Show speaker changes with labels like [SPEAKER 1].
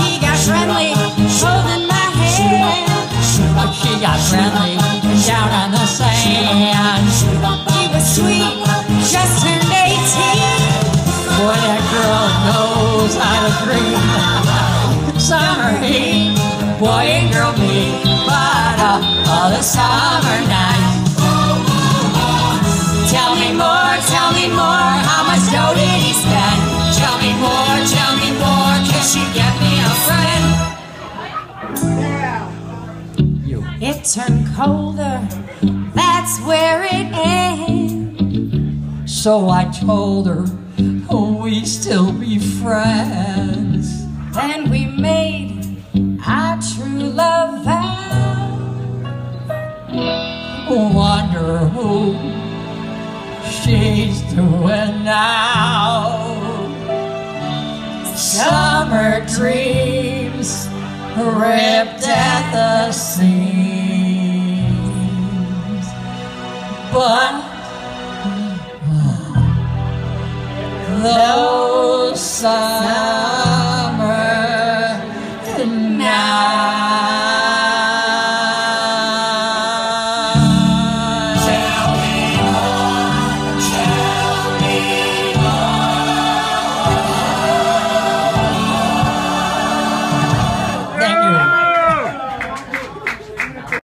[SPEAKER 1] He got friendly, holding my hand.
[SPEAKER 2] She got friendly down on the sand.
[SPEAKER 1] He was sweet, just turned 18.
[SPEAKER 2] Boy, that girl knows how to dream. Summer heat, boy and girl meet, but uh, all the summer night.
[SPEAKER 1] It colder, that's where it ends.
[SPEAKER 2] So I told her, oh, we still be friends.
[SPEAKER 1] Then we made our true love vow.
[SPEAKER 2] Oh, wonder who she's doing now. Summer dreams ripped at the seams, but uh, those summer